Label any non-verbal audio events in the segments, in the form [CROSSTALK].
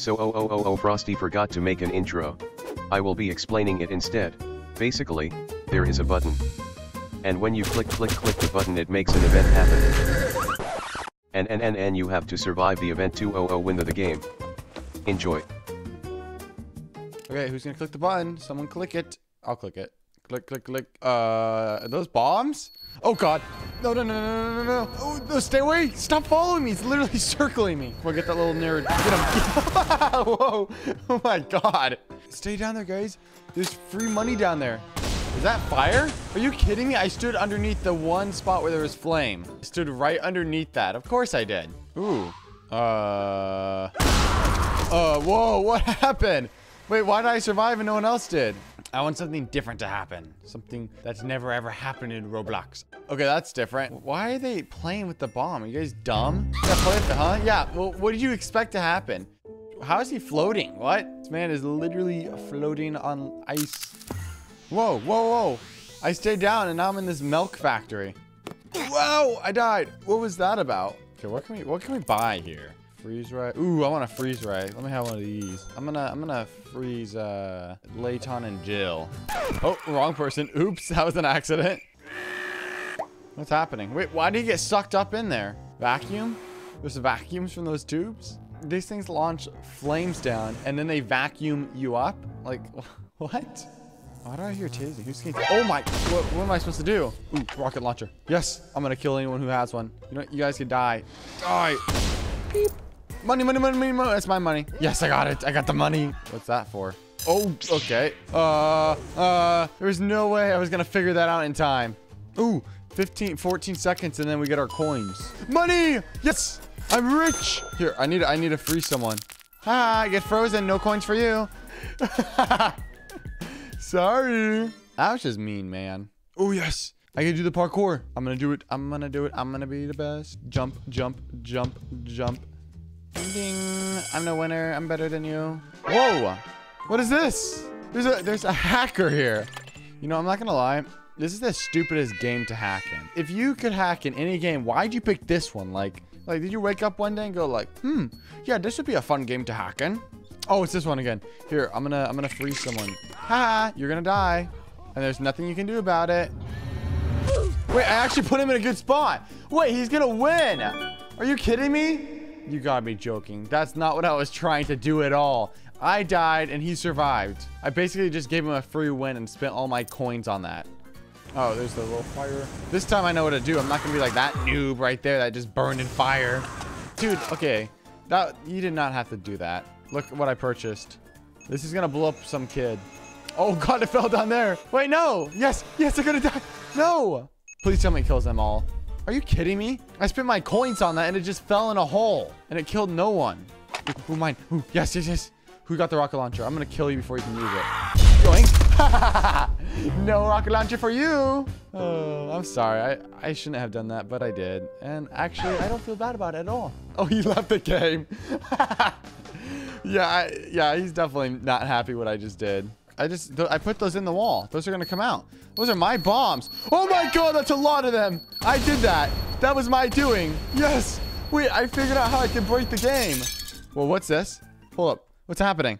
So oh oh oh oh Frosty forgot to make an intro. I will be explaining it instead. Basically, there is a button. And when you click click click the button it makes an event happen. And and and and you have to survive the event to oh oh win the, the game. Enjoy. Okay, who's gonna click the button? Someone click it. I'll click it. Click, click, click. Uh, those bombs? Oh God! No, no, no, no, no, no, no! Oh, no, stay away! Stop following me! It's literally [LAUGHS] circling me. We'll get that little nerd. Get him! [LAUGHS] Whoa! Oh my God! Stay down there, guys. There's free money down there. Is that fire? Are you kidding me? I stood underneath the one spot where there was flame. I stood right underneath that. Of course I did. Ooh. Uh. Uh, whoa, what [LAUGHS] happened? Wait, why did I survive and no one else did? I want something different to happen. Something that's never ever happened in Roblox. Okay, that's different. Why are they playing with the bomb? Are you guys dumb? Yeah, play with it, huh? Yeah, well, what did you expect to happen? How is he floating? What? This man is literally floating on ice. Whoa, whoa, whoa. I stayed down and now I'm in this milk factory. Whoa, I died. What was that about? Okay, what can we what can we buy here? Freeze ray. Ooh, I want a freeze ray. Let me have one of these. I'm gonna I'm gonna freeze uh Layton and Jill. Oh, wrong person. Oops, [LAUGHS] that was an accident. What's happening? Wait, why did he get sucked up in there? Vacuum? There's vacuums from those tubes? These things launch flames down and then they vacuum you up? Like, [LAUGHS] what? Why do I hear tasing? Who's getting Oh my, what, what am I supposed to do? Ooh, rocket launcher. Yes, I'm gonna kill anyone who has one. You know, you guys can die. Die. Beep. Money, money, money, money, money. That's my money. Yes, I got it. I got the money. What's that for? Oh, okay. Uh, uh, there's no way I was gonna figure that out in time. Ooh, 15, 14 seconds and then we get our coins. Money! Yes! I'm rich! Here, I need, I need to free someone. Ah, get frozen. No coins for you. [LAUGHS] Sorry. That was just mean, man. Oh, yes. I can do the parkour. I'm gonna do it. I'm gonna do it. I'm gonna be the best. Jump, jump, jump, jump. Ding. I'm the winner. I'm better than you. Whoa. What is this? There's a there's a hacker here. You know, I'm not gonna lie. This is the stupidest game to hack in. If you could hack in any game, why'd you pick this one? Like, like did you wake up one day and go like, hmm, yeah, this would be a fun game to hack in? Oh, it's this one again. Here, I'm gonna I'm gonna freeze someone. Ha! You're gonna die, and there's nothing you can do about it. Wait, I actually put him in a good spot. Wait, he's gonna win. Are you kidding me? You gotta be joking. That's not what I was trying to do at all. I died and he survived. I basically just gave him a free win and spent all my coins on that. Oh, there's the little fire. This time I know what to do. I'm not gonna be like that noob right there that just burned in fire. Dude, okay. That You did not have to do that. Look what I purchased. This is gonna blow up some kid. Oh [LAUGHS] god, it fell down there. Wait, no. Yes, yes, I'm gonna die. No. Please tell me it kills them all. Are you kidding me? I spent my coins on that and it just fell in a hole. And it killed no one. Ooh mine. Ooh, yes, yes, yes. Who got the rocket launcher? I'm gonna kill you before you can use it. Yoink. [LAUGHS] no rocket launcher for you. Oh, I'm sorry. I, I shouldn't have done that, but I did. And actually, I don't feel bad about it at all. Oh, he [LAUGHS] left the game. [LAUGHS] yeah, I, yeah, he's definitely not happy what I just did. I just, I put those in the wall. Those are going to come out. Those are my bombs. Oh my God, that's a lot of them. I did that. That was my doing. Yes. Wait, I figured out how I can break the game. Well, what's this? Hold up. What's happening?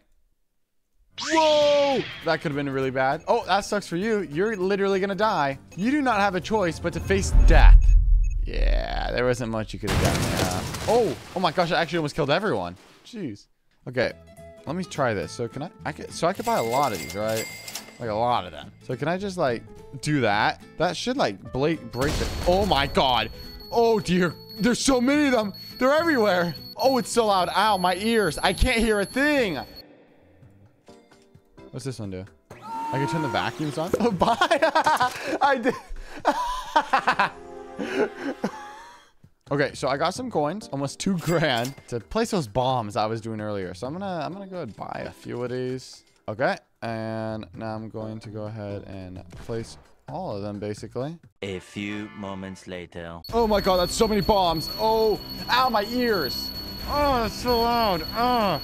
Whoa! That could have been really bad. Oh, that sucks for you. You're literally going to die. You do not have a choice but to face death. Yeah, there wasn't much you could have done there. Oh, oh my gosh, I actually almost killed everyone. Jeez. Okay, let me try this. So can I, I could, so I could buy a lot of these, right? Like a lot of them. So can I just like do that? That should like break, break the, oh my God. Oh dear. There's so many of them. They're everywhere. Oh, it's so loud. Ow, my ears. I can't hear a thing. What's this one do? I can turn the vacuums on. Oh, [LAUGHS] bye. [LAUGHS] I did. [LAUGHS] Okay, so I got some coins, almost two grand, to place those bombs I was doing earlier. So I'm gonna I'm gonna go and buy a few of these. Okay, and now I'm going to go ahead and place all of them basically. A few moments later. Oh my god, that's so many bombs. Oh, ow, my ears. Oh, that's so loud. Oh,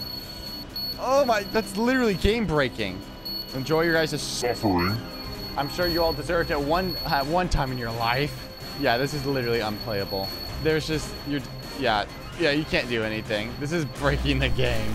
oh my, that's literally game breaking. Enjoy your guys' suffering. I'm sure you all deserved it one at one time in your life. Yeah, this is literally unplayable there's just, you're, yeah, yeah, you can't do anything. This is breaking the game.